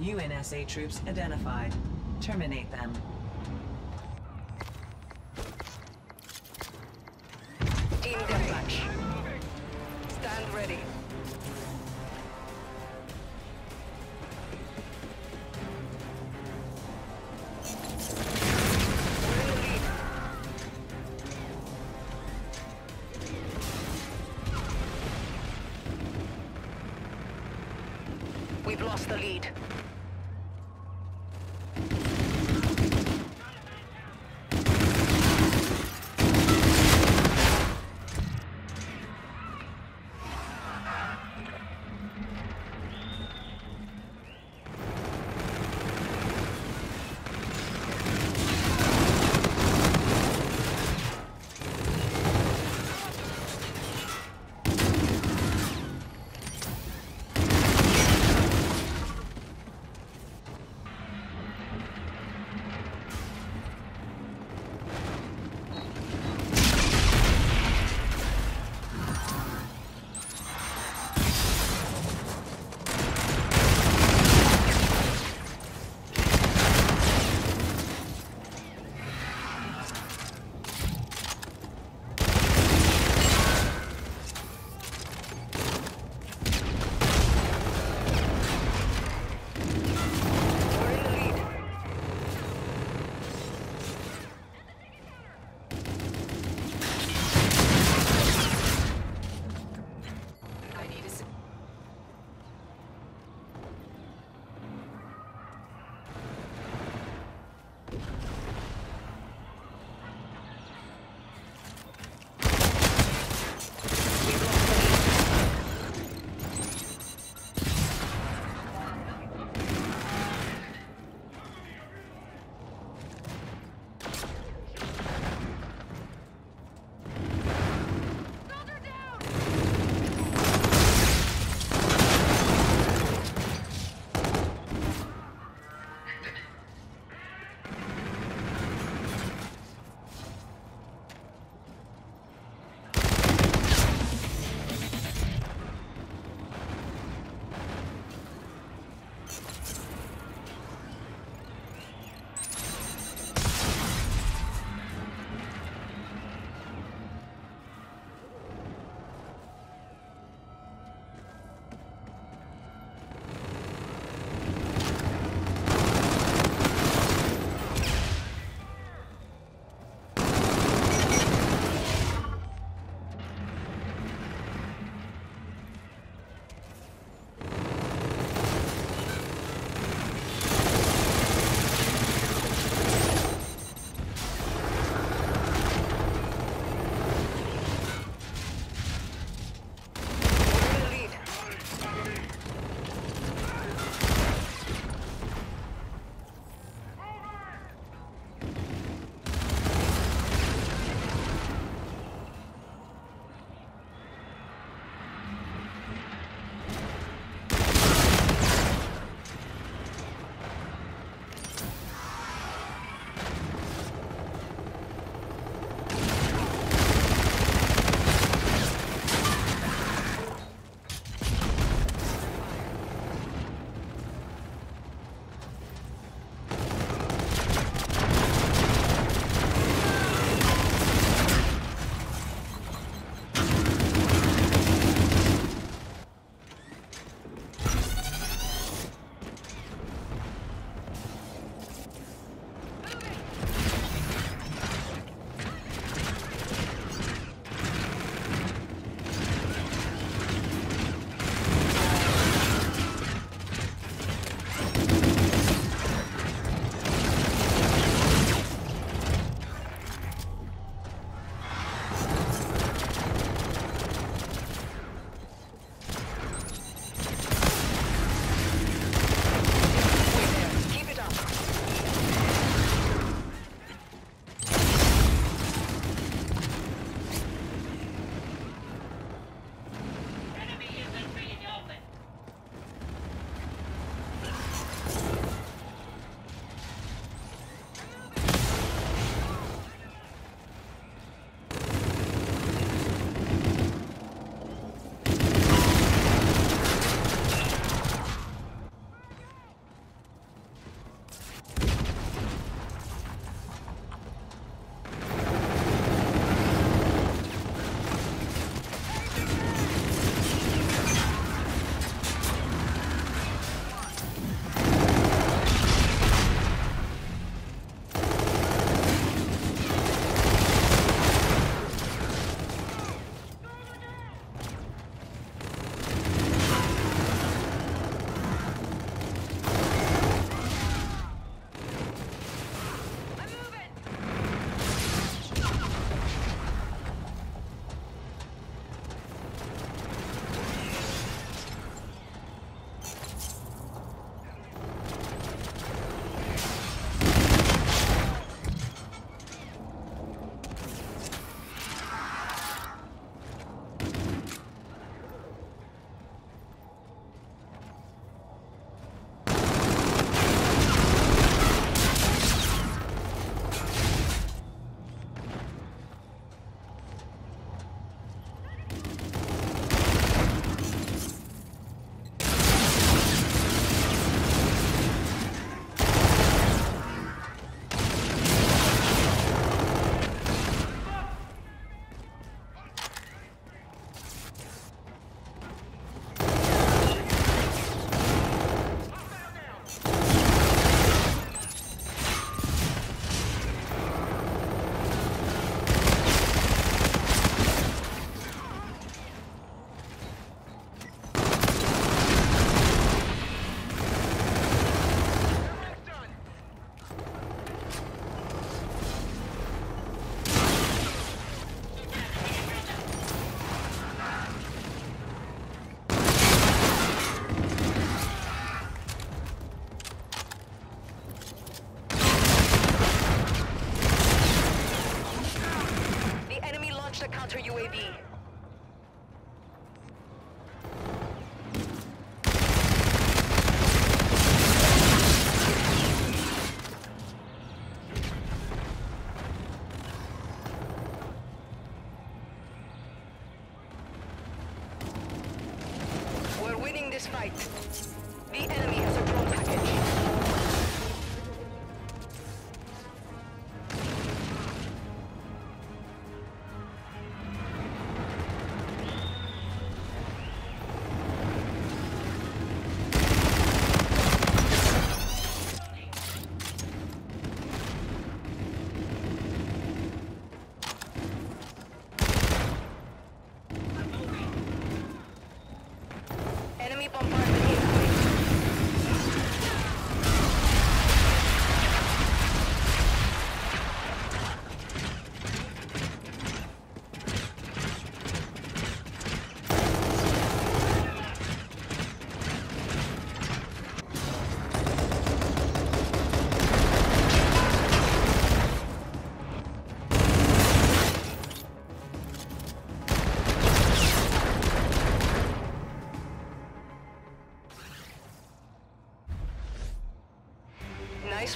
UNSA troops identified. Terminate them. Team deathmatch. Stand ready. We've lost the lead.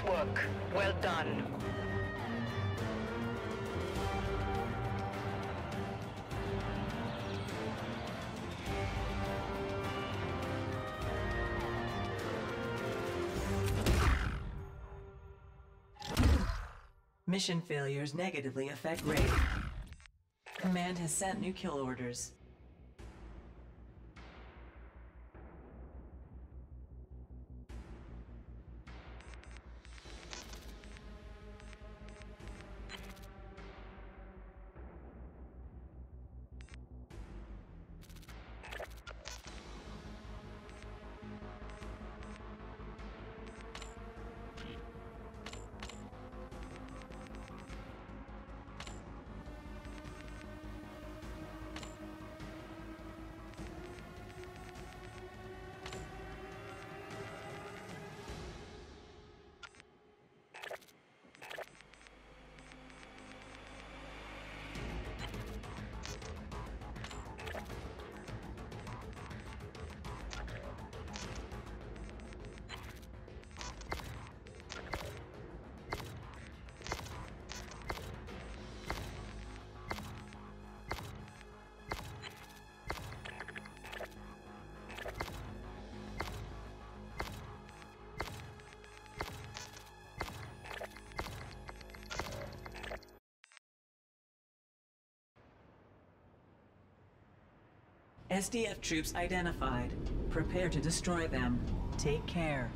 Nice work. Well done. Mission failures negatively affect raid. Command has sent new kill orders. SDF troops identified. Prepare to destroy them. Take care.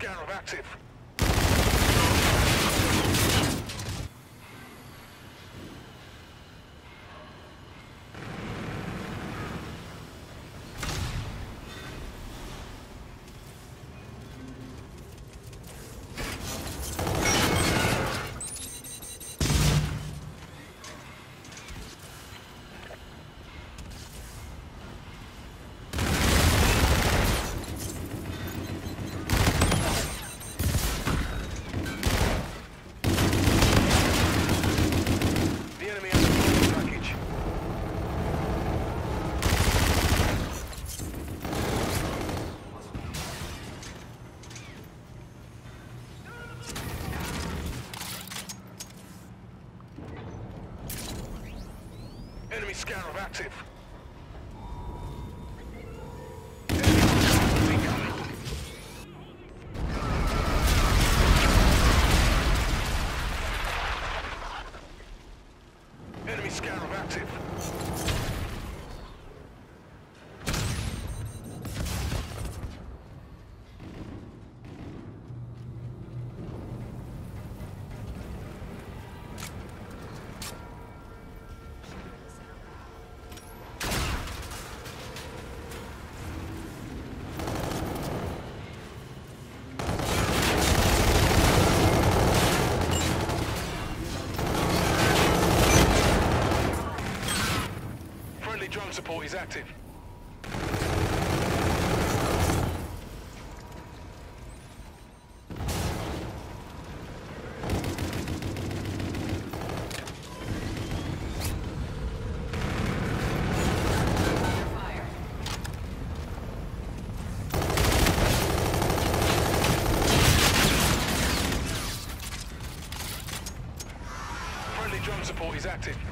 Scarab active. 对 drone is active. Friendly drone support is active.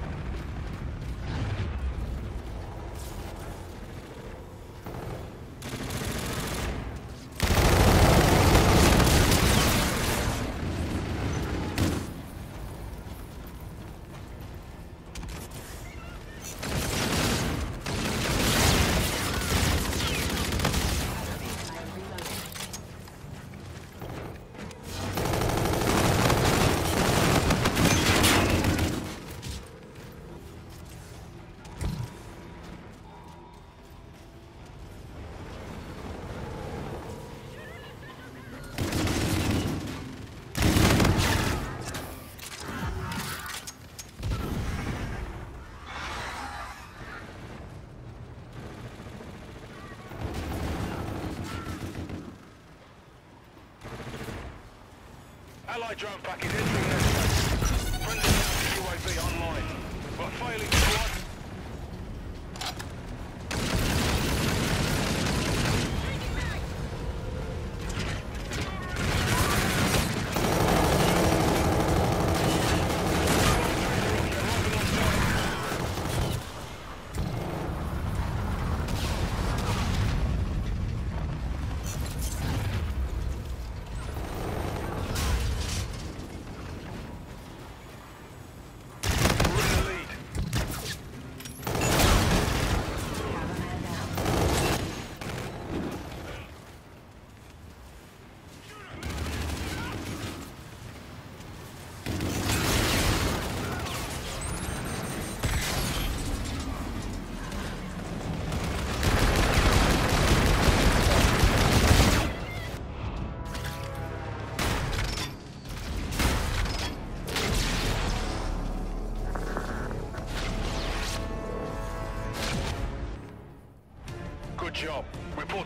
Allied drone package entering airspace. Friendly counter UAV online. But failing squad.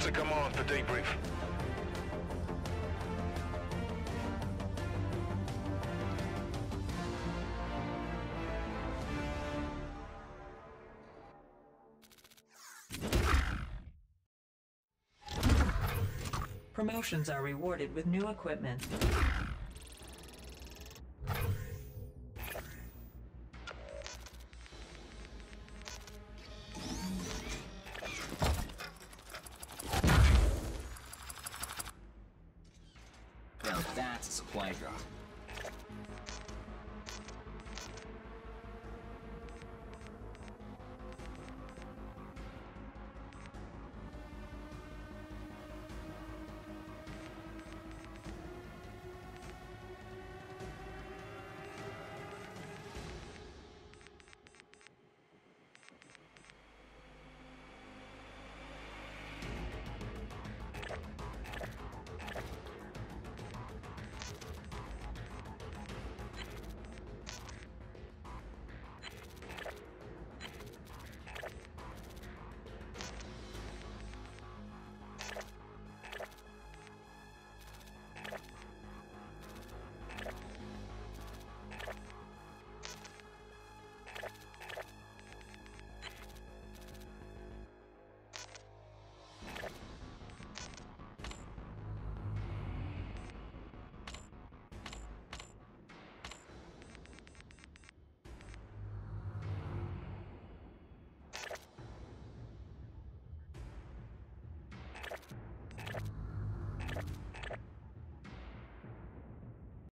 To command for debrief. Promotions are rewarded with new equipment. That's a supply drop.